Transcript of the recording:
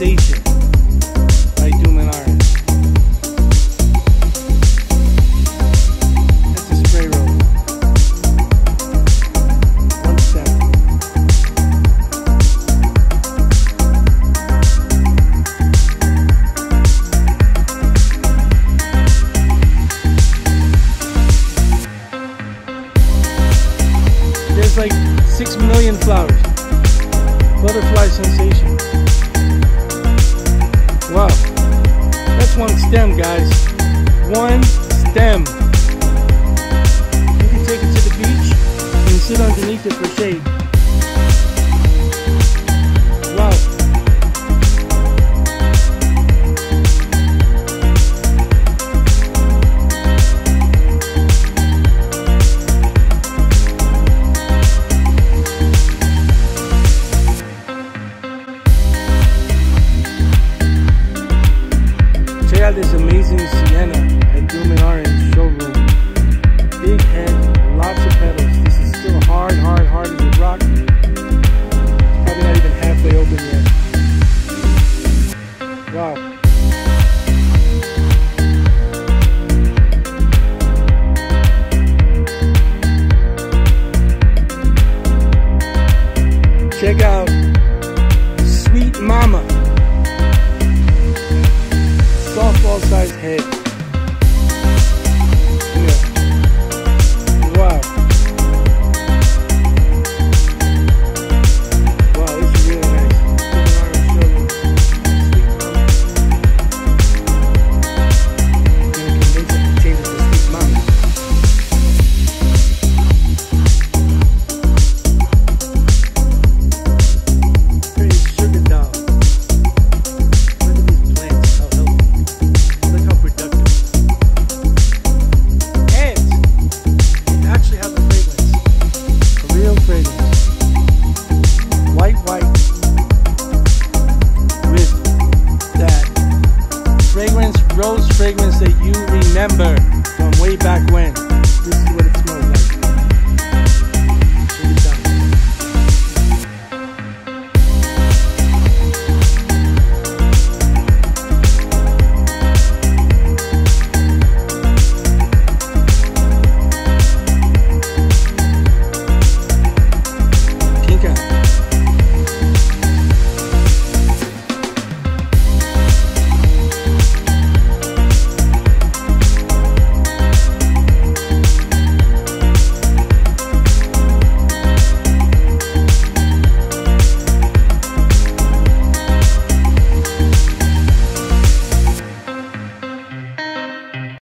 Sensation by That's a spray. One step. There's like six million flowers. Butterfly sensation. one stem. You can take it to the beach and sit underneath it for shade. guy's head.